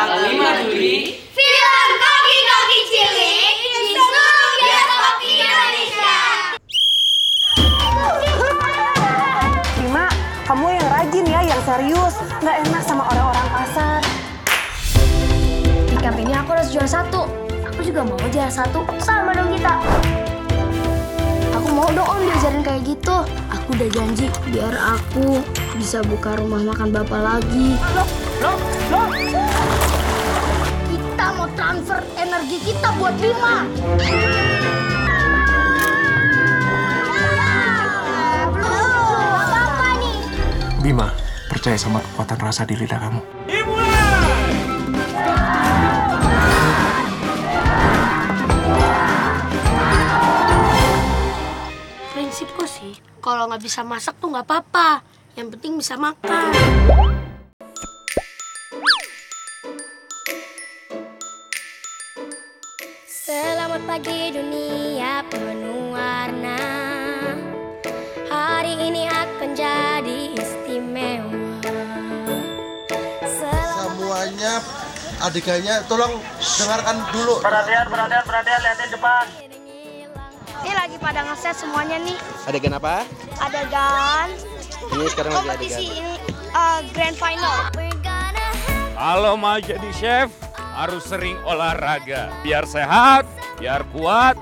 tanggal 5 Juli Film Koki Koki Cilik di seluruh bioskop Indonesia. Bima, kamu yang rajin ya, yang serius. Nggak enak sama orang-orang kasar. Di camp ini aku harus juara satu. Aku juga mau juara satu. Sama dong kita. Aku mau dong om diajarin kayak gitu. Aku udah janji biar aku bisa buka rumah makan bapak lagi. Kita mau transfer energi kita buat Bima. Bima, percaya sama kekuatan rasa di lidah kamu. Prinsipku sih, kalau nggak bisa masak tuh nggak apa-apa. Yang penting bisa makan. Selamat pagi dunia penuh warna Hari ini akan jadi istimewa Selamat semuanya adegannya tolong dengarkan dulu Ini lagi pada ngeset semuanya nih. Adegan apa? Adegan Ini sekarang lagi ini uh, grand final. Kalau mau jadi chef, harus sering olahraga. Biar sehat, biar kuat,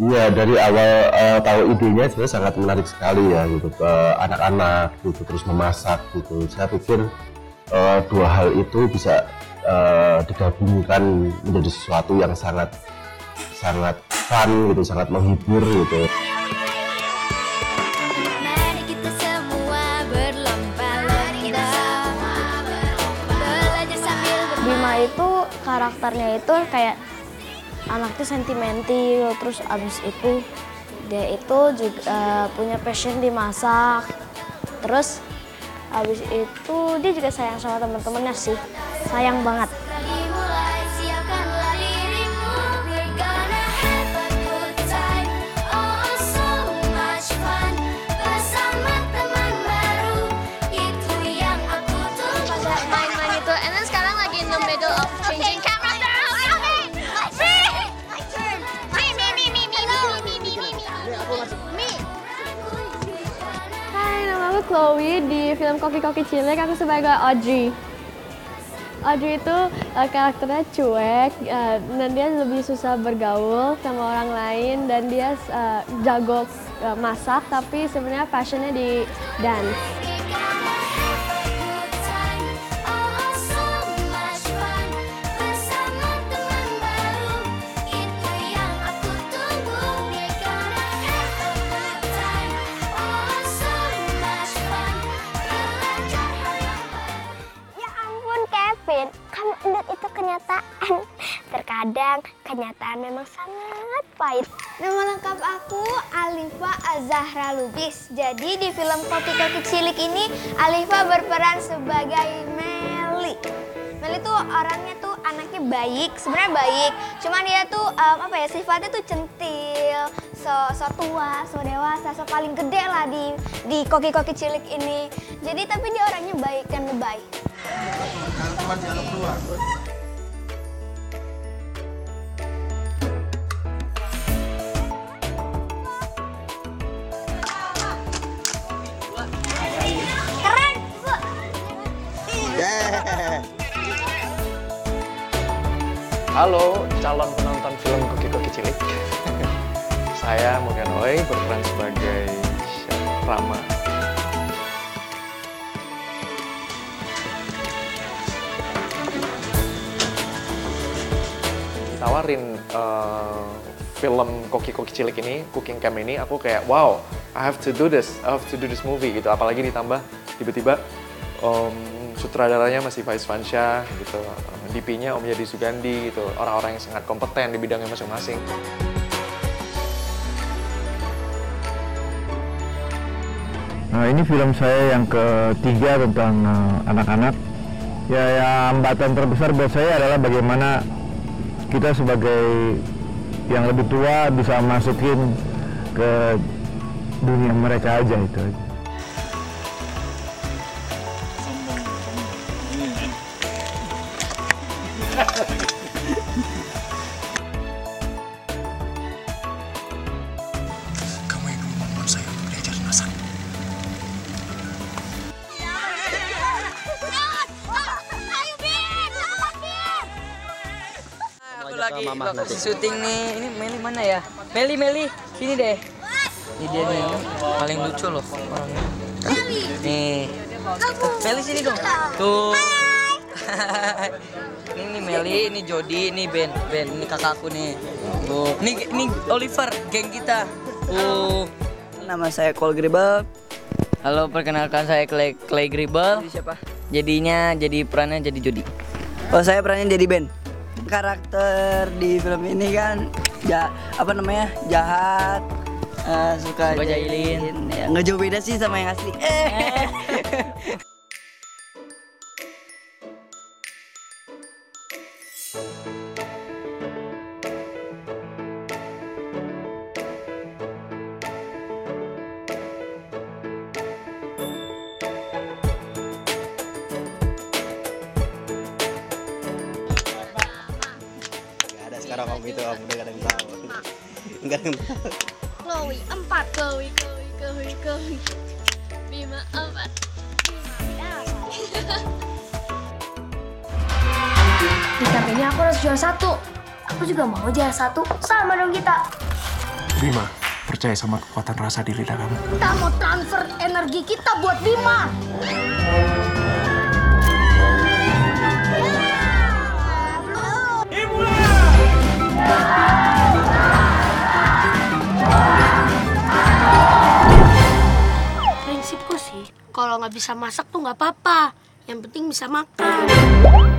Iya dari awal eh, tahu idenya sebenarnya sangat menarik sekali ya gitu ke anak-anak gitu terus memasak gitu. Saya pikir eh, dua hal itu bisa eh, digabungkan menjadi sesuatu yang sangat sangat fun gitu, sangat menghibur gitu. Karakternya itu kayak anaknya sentimental terus abis itu dia itu juga eh, punya passion di masak. Terus abis itu dia juga sayang sama teman-temannya sih sayang banget Chloe. Di film Koki Koki Cilik aku sebagai Audrey. Audrey itu eh, karakternya cuek eh, dan dia lebih susah bergaul sama orang lain dan dia eh, jago eh, masak tapi sebenarnya passionnya di dance. Kenyataan. Terkadang kenyataan memang sangat pahit. Nama lengkap aku Alifa Azahra Lubis. Jadi di film Koki Koki Cilik ini Alifa berperan sebagai Meli. Meli tuh orangnya tuh anaknya baik, sebenarnya baik. Cuman dia tuh em, apa ya sifatnya tuh centil, so, so tua, so dewasa, so paling gede lah di di Koki Koki Cilik ini. Jadi tapi dia orangnya baik dan lebay. cuma dialog dua Keren, Halo calon penonton film Koki Koki Cilik. Saya Morgan Hoy berperan sebagai Chef Rama. Ditawarin eh, film Koki Koki Cilik ini, Cooking Camp ini, aku kayak wow, I have to do this, I have to do this movie gitu. Apalagi ditambah tiba-tiba em, sutradaranya masih Faiz Fansha gitu, DP-nya Om Yadi Sugandi gitu, orang-orang yang sangat kompeten di bidangnya masing-masing. Nah ini film saya yang ketiga tentang eh, anak-anak. Ya, ya hambatan terbesar buat saya adalah bagaimana kita sebagai yang lebih tua bisa masukin ke dunia mereka aja itu aja. Lagi lokasi syuting nih. Ini Meli mana ya? Meli, Meli, sini deh. Ini dia nih, paling lucu loh orangnya. Nih. Meli sini dong. Tuh. ini nih Meli, ini Jody, ini Ben, Ben, ini kakakku nih. Tuh, ini ini Oliver, geng kita. Tuh. Nama saya Cole Gribble. Halo, perkenalkan saya Clay, Clay Gribble. Jadi siapa? Jadinya jadi perannya jadi Jody. Oh saya perannya jadi Ben. Karakter di film ini kan ja, apa namanya jahat, eh, suka, Suka jahilin. Ya, nggak jauh beda sih sama yang asli. Eh. itu om udah gak ada yang tahu. Enggak ada yang tahu. Chloe empat Chloe Chloe Chloe Chloe Bima empat Di kampanye aku harus juara satu. Aku juga mau juara satu. Sama dong kita. Bima, percaya sama kekuatan rasa di lidah kamu. Kita mau transfer energi kita buat Bima. Prinsipku sih, kalau nggak bisa masak tuh nggak apa-apa. Yang penting bisa makan.